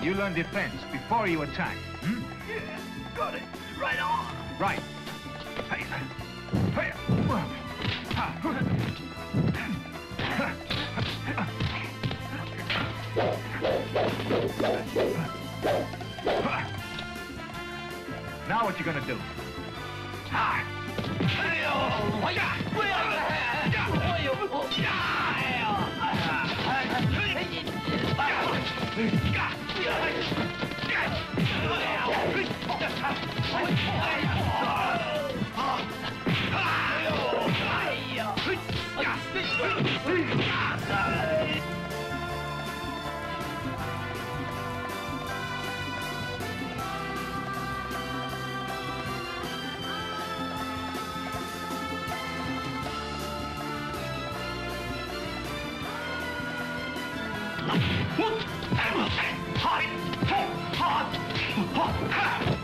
You learn defense before you attack. Hmm? Yeah, got it. Right on. Right. Hey. Hey. Now what you gonna do? Ah! Ha! Yeah. What? I will Ha!